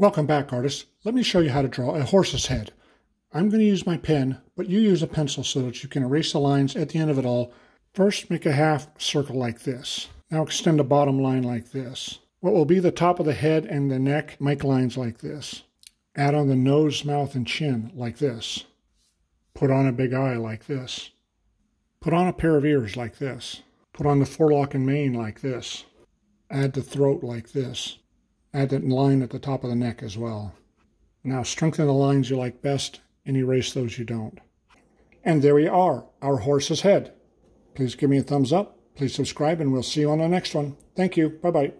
Welcome back, artists. Let me show you how to draw a horse's head. I'm going to use my pen, but you use a pencil so that you can erase the lines at the end of it all. First, make a half circle like this. Now extend the bottom line like this. What will be the top of the head and the neck, make lines like this. Add on the nose, mouth, and chin like this. Put on a big eye like this. Put on a pair of ears like this. Put on the forelock and mane like this. Add the throat like this. Add that line at the top of the neck as well. Now strengthen the lines you like best and erase those you don't. And there we are, our horse's head. Please give me a thumbs up, please subscribe, and we'll see you on the next one. Thank you. Bye-bye.